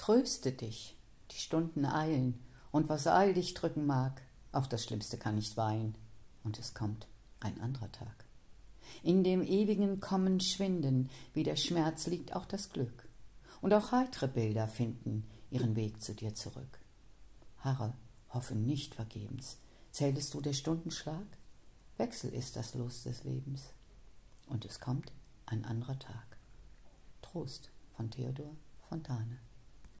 Tröste dich, die Stunden eilen, und was all dich drücken mag, auch das Schlimmste kann nicht weilen, und es kommt ein anderer Tag. In dem ewigen Kommen schwinden, wie der Schmerz liegt auch das Glück, und auch heitere Bilder finden ihren Weg zu dir zurück. Harre, hoffe nicht vergebens, zähltest du der Stundenschlag? Wechsel ist das Los des Lebens, und es kommt ein anderer Tag. Trost von Theodor Fontane